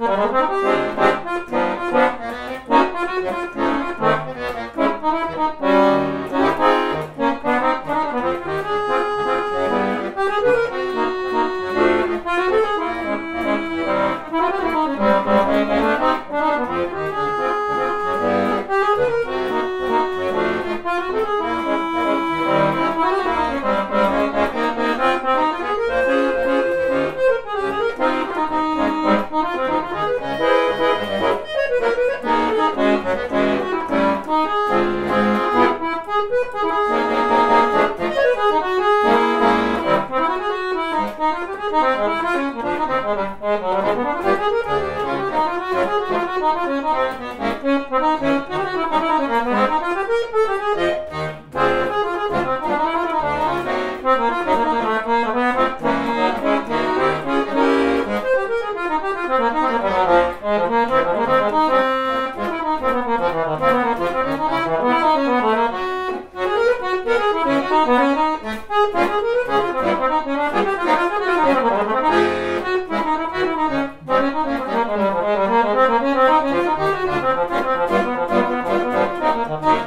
Thank you. Música